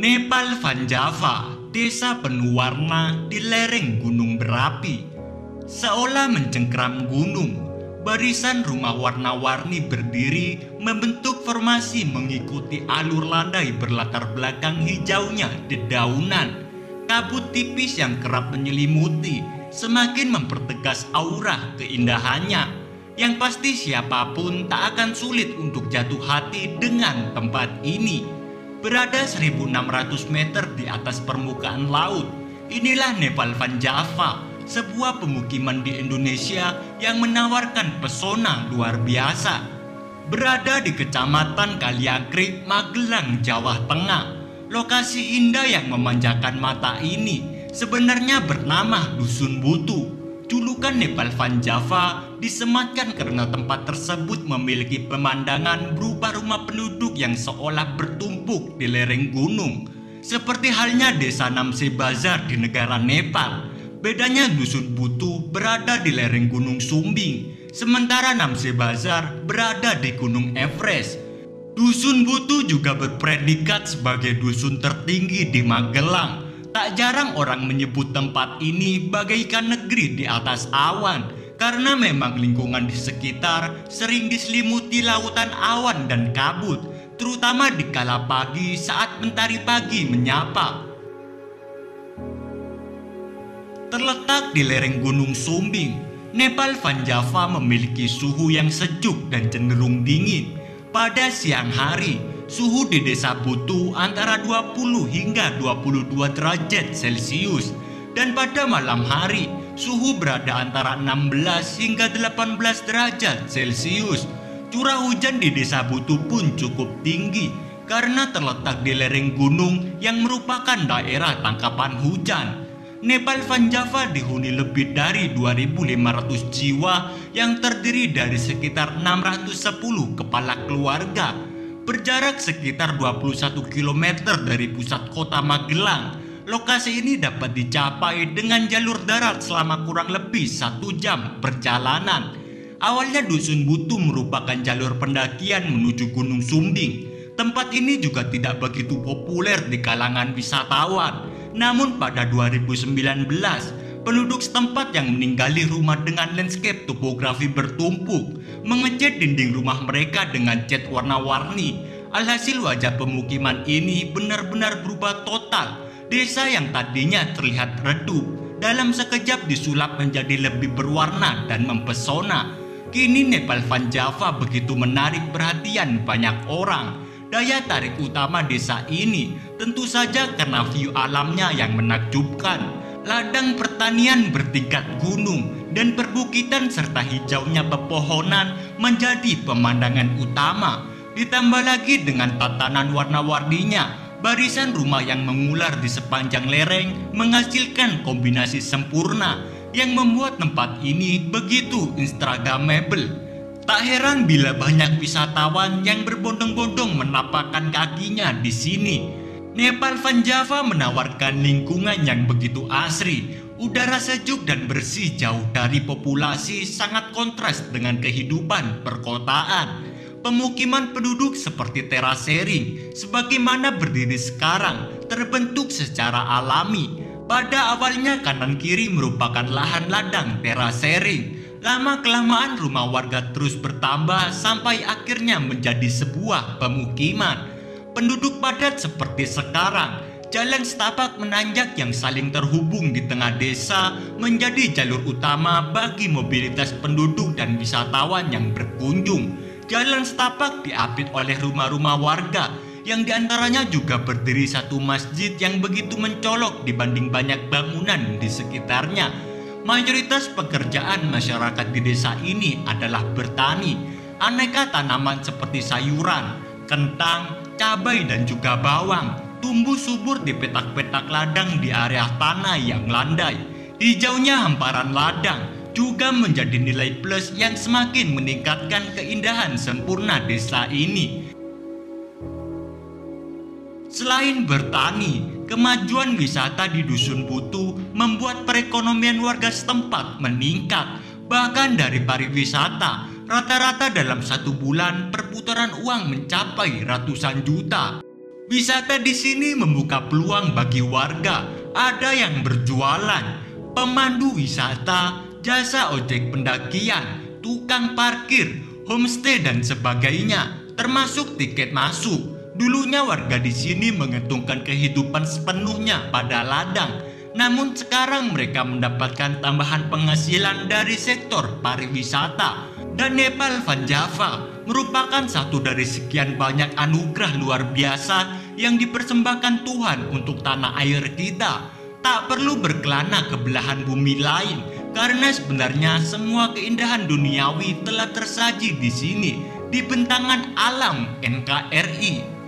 Nepal Van Java, desa penuh warna di lereng gunung berapi. Seolah mencengkram gunung, barisan rumah warna-warni berdiri membentuk formasi mengikuti alur landai berlatar belakang hijaunya dedaunan. Kabut tipis yang kerap menyelimuti semakin mempertegas aura keindahannya. Yang pasti siapa pun tak akan sulit untuk jatuh hati dengan tempat ini. Berada 1600 meter di atas permukaan laut, inilah Nepal Van Java, sebuah pemukiman di Indonesia yang menawarkan pesona luar biasa. Berada di Kecamatan Kaliakrik, Magelang, Jawa Tengah, lokasi indah yang memanjakan mata ini sebenarnya bernama Dusun Butu. Julukan Nepal Van Java disematkan karena tempat tersebut memiliki pemandangan berupa rumah penduduk yang seolah bertumpuk di lereng gunung. Seperti halnya desa Namse Bazar di negara Nepal. Bedanya Dusun Butu berada di lereng Gunung Sumbing, sementara Namse Bazar berada di Gunung Everest. Dusun Butu juga berpredikat sebagai dusun tertinggi di Magelang Tak jarang orang menyebut tempat ini bagaikan negeri di atas awan karena memang lingkungan di sekitar sering diselimuti lautan awan dan kabut, terutama di kala pagi saat mentari pagi menyapa. Terletak di lereng Gunung Sumbing, Nepal Van Java memiliki suhu yang sejuk dan cenderung dingin. Pada siang hari, suhu di desa Butu antara 20 hingga 22 derajat Celcius dan pada malam hari suhu berada antara 16 hingga 18 derajat Celcius. Curah hujan di desa Butu pun cukup tinggi karena terletak di lereng gunung yang merupakan daerah tangkapan hujan. Nepal Van Java dihuni lebih dari 2.500 jiwa yang terdiri dari sekitar 610 kepala keluarga Berjarak sekitar 21 km dari pusat kota Magelang, lokasi ini dapat dicapai dengan jalur darat selama kurang lebih satu jam perjalanan. Awalnya Dusun Butu merupakan jalur pendakian menuju Gunung Sumbing. Tempat ini juga tidak begitu populer di kalangan wisatawan. Namun pada 2019, penduduk setempat yang meninggali rumah dengan landscape topografi bertumpuk mengecat dinding rumah mereka dengan cat warna-warni. Alhasil wajah pemukiman ini benar-benar berubah total. Desa yang tadinya terlihat redup dalam sekejap disulap menjadi lebih berwarna dan mempesona. Kini Nepal Van Java begitu menarik perhatian banyak orang. Daya tarik utama desa ini tentu saja karena view alamnya yang menakjubkan. Ladang pertanian bertingkat gunung dan perbukitan serta hijaunya pepohonan menjadi pemandangan utama. Ditambah lagi dengan tatanan warna-warninya, barisan rumah yang mengular di sepanjang lereng menghasilkan kombinasi sempurna yang membuat tempat ini begitu instagramable. Tak heran bila banyak wisatawan yang berbondong-bondong menapakkan kakinya di sini. Nepal Van Java menawarkan lingkungan yang begitu asri, Udara sejuk dan bersih jauh dari populasi sangat kontras dengan kehidupan perkotaan. Pemukiman penduduk seperti terasering sebagaimana berdiri sekarang terbentuk secara alami. Pada awalnya kanan kiri merupakan lahan ladang terasering. Lama kelamaan rumah warga terus bertambah sampai akhirnya menjadi sebuah pemukiman. Penduduk padat seperti sekarang Jalan setapak menanjak yang saling terhubung di tengah desa menjadi jalur utama bagi mobilitas penduduk dan wisatawan yang berkunjung. Jalan setapak diapit oleh rumah-rumah warga yang di antaranya juga berdiri satu masjid yang begitu mencolok dibanding banyak bangunan di sekitarnya. Mayoritas pekerjaan masyarakat di desa ini adalah bertani. Aneka tanaman seperti sayuran, kentang, cabai, dan juga bawang tumbuh subur di petak-petak ladang di area tanah yang landai. Hijaunya hamparan ladang juga menjadi nilai plus yang semakin meningkatkan keindahan sempurna desa ini. Selain bertani, kemajuan wisata di Dusun Butu membuat perekonomian warga setempat meningkat. Bahkan dari pariwisata, rata-rata dalam satu bulan perputaran uang mencapai ratusan juta. Wisata di sini membuka peluang bagi warga. Ada yang berjualan, pemandu wisata, jasa ojek pendakian, tukang parkir, homestay dan sebagainya, termasuk tiket masuk. Dulunya warga di sini mengentungkan kehidupan sepenuhnya pada ladang, namun sekarang mereka mendapatkan tambahan penghasilan dari sektor pariwisata. Dan Nepal Van Java merupakan satu dari sekian banyak anugerah luar biasa yang dipersembahkan Tuhan untuk tanah air kita. Tak perlu berkelana ke belahan bumi lain, karena sebenarnya semua keindahan duniawi telah tersaji di sini, di bentangan alam NKRI.